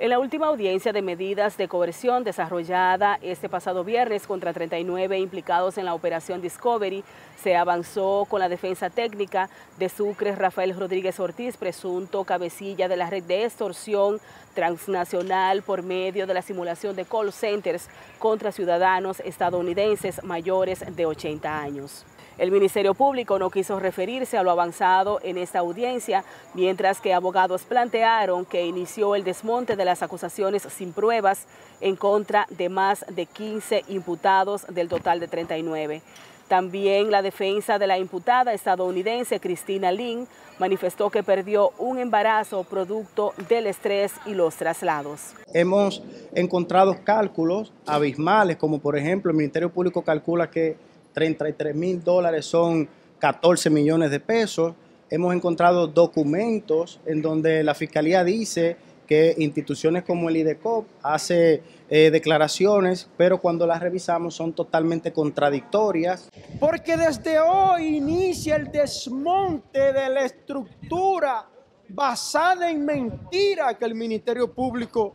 En la última audiencia de medidas de coerción desarrollada este pasado viernes contra 39 implicados en la operación Discovery, se avanzó con la defensa técnica de Sucre Rafael Rodríguez Ortiz, presunto cabecilla de la red de extorsión transnacional por medio de la simulación de call centers contra ciudadanos estadounidenses mayores de 80 años. El Ministerio Público no quiso referirse a lo avanzado en esta audiencia, mientras que abogados plantearon que inició el desmonte de las acusaciones sin pruebas en contra de más de 15 imputados del total de 39. También la defensa de la imputada estadounidense Cristina Lin manifestó que perdió un embarazo producto del estrés y los traslados. Hemos encontrado cálculos abismales, como por ejemplo el Ministerio Público calcula que 33 mil dólares son 14 millones de pesos. Hemos encontrado documentos en donde la Fiscalía dice que instituciones como el IDECOP hace eh, declaraciones, pero cuando las revisamos son totalmente contradictorias. Porque desde hoy inicia el desmonte de la estructura basada en mentira que el Ministerio Público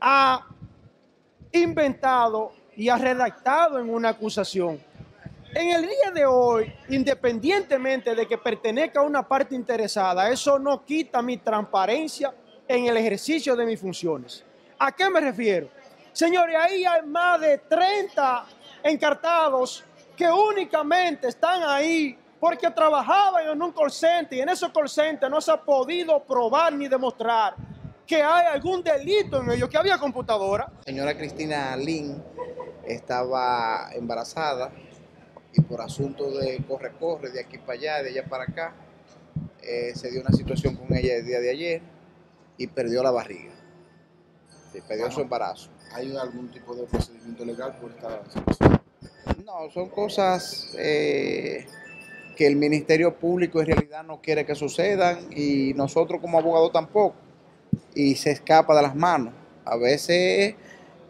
ha inventado y ha redactado en una acusación. En el día de hoy, independientemente de que pertenezca a una parte interesada, eso no quita mi transparencia en el ejercicio de mis funciones. ¿A qué me refiero? Señores, ahí hay más de 30 encartados que únicamente están ahí porque trabajaban en un call center y en esos call centers no se ha podido probar ni demostrar que hay algún delito en ellos, que había computadora. Señora Cristina Lin estaba embarazada y por asunto de corre-corre de aquí para allá, de allá para acá, eh, se dio una situación con ella el día de ayer y perdió la barriga. perdió su embarazo. ¿Hay algún tipo de procedimiento legal por esta situación? No, son cosas eh, que el Ministerio Público en realidad no quiere que sucedan y nosotros como abogados tampoco. Y se escapa de las manos. A veces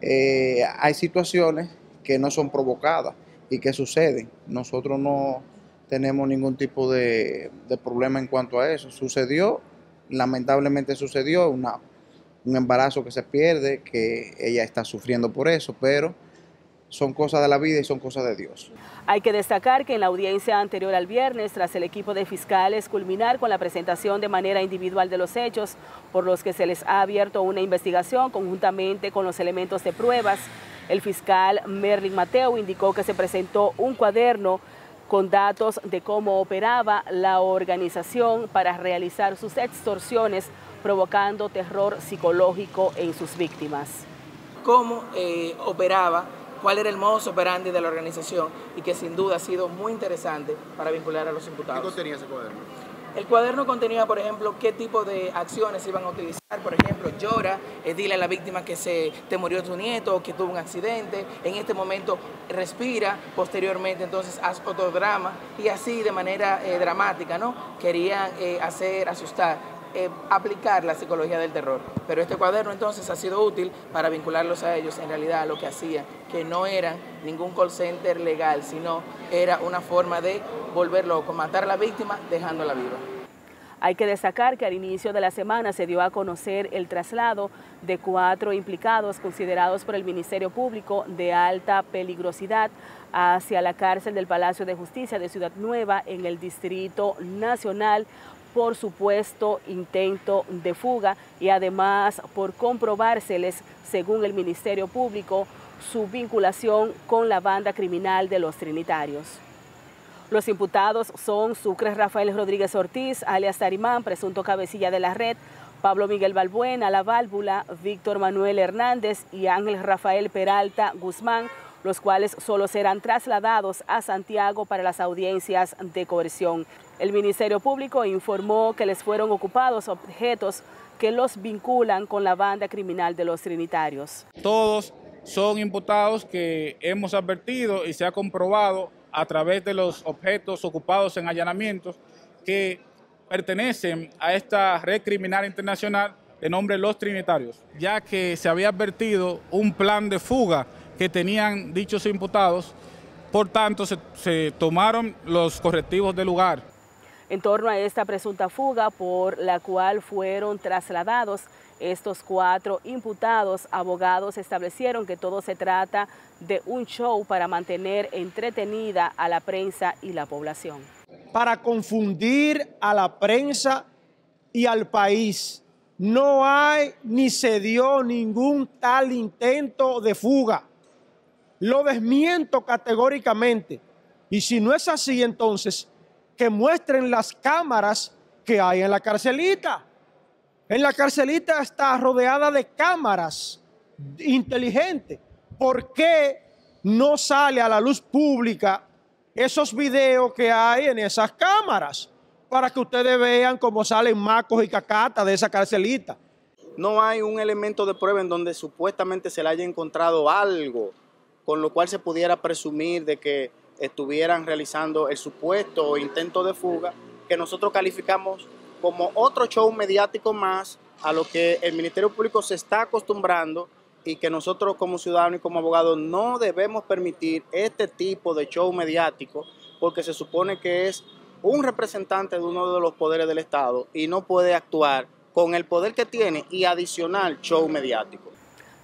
eh, hay situaciones que no son provocadas y qué sucede. Nosotros no tenemos ningún tipo de, problema en cuanto a eso. Sucedió, lamentablemente sucedió, una, un embarazo que se pierde, que ella está sufriendo por eso, pero son cosas de la vida y son cosas de Dios. Hay que destacar que en la audiencia anterior al viernes, tras el equipo de fiscales culminar con la presentación de manera individual de los hechos, por los que se les ha abierto una investigación conjuntamente con los elementos de pruebas, el fiscal Merlin Mateo indicó que se presentó un cuaderno con datos de cómo operaba la organización para realizar sus extorsiones, provocando terror psicológico en sus víctimas. Cómo eh, operaba, cuál era el modus operandi de la organización y que sin duda ha sido muy interesante para vincular a los imputados. ¿Qué contenía ese cuaderno? El cuaderno contenía, por ejemplo, qué tipo de acciones iban a utilizar. Por ejemplo, llora, dile a la víctima que se te murió tu nieto, que tuvo un accidente. En este momento respira, posteriormente entonces haz otro drama y así de manera eh, dramática, ¿no? Querían eh, hacer asustar. Aplicar la psicología del terror. Pero este cuaderno entonces ha sido útil para vincularlos a ellos en realidad a lo que hacían, que no era ningún call center legal, sino era una forma de volver loco, matar a la víctima dejándola viva. Hay que destacar que al inicio de la semana se dio a conocer el traslado de cuatro implicados considerados por el Ministerio Público de alta peligrosidad hacia la cárcel del Palacio de Justicia de Ciudad Nueva en el Distrito Nacional por supuesto intento de fuga y además por comprobárseles, según el Ministerio Público, su vinculación con la banda criminal de los Trinitarios. Los imputados son Sucre Rafael Rodríguez Ortiz, alias Tarimán, presunto cabecilla de la red, Pablo Miguel Balbuena, La Válvula, Víctor Manuel Hernández y Ángel Rafael Peralta Guzmán, los cuales solo serán trasladados a Santiago para las audiencias de coerción. El Ministerio Público informó que les fueron ocupados objetos que los vinculan con la banda criminal de los Trinitarios. Todos son imputados que hemos advertido y se ha comprobado a través de los objetos ocupados en allanamientos que pertenecen a esta red criminal internacional de nombre Los Trinitarios, ya que se había advertido un plan de fuga que tenían dichos imputados, por tanto se, se tomaron los correctivos del lugar. En torno a esta presunta fuga por la cual fueron trasladados estos cuatro imputados, abogados establecieron que todo se trata de un show para mantener entretenida a la prensa y la población. Para confundir a la prensa y al país. No hay ni se dio ningún tal intento de fuga. Lo desmiento categóricamente. Y si no es así, entonces, que muestren las cámaras que hay en la carcelita. En la carcelita está rodeada de cámaras inteligentes. ¿Por qué no sale a la luz pública esos videos que hay en esas cámaras? Para que ustedes vean cómo salen macos y cacatas de esa carcelita. No hay un elemento de prueba en donde supuestamente se le haya encontrado algo con lo cual se pudiera presumir de que estuvieran realizando el supuesto intento de fuga que nosotros calificamos como otro show mediático más a lo que el Ministerio Público se está acostumbrando y que nosotros como ciudadanos y como abogados no debemos permitir este tipo de show mediático porque se supone que es un representante de uno de los poderes del Estado y no puede actuar con el poder que tiene y adicional show mediático.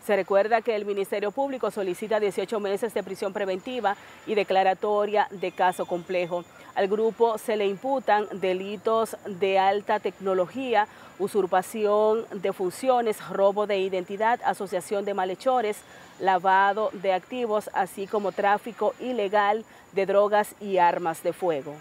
Se recuerda que el Ministerio Público solicita 18 meses de prisión preventiva y declaratoria de caso complejo. Al grupo se le imputan delitos de alta tecnología, usurpación de funciones, robo de identidad, asociación de malhechores, lavado de activos, así como tráfico ilegal de drogas y armas de fuego.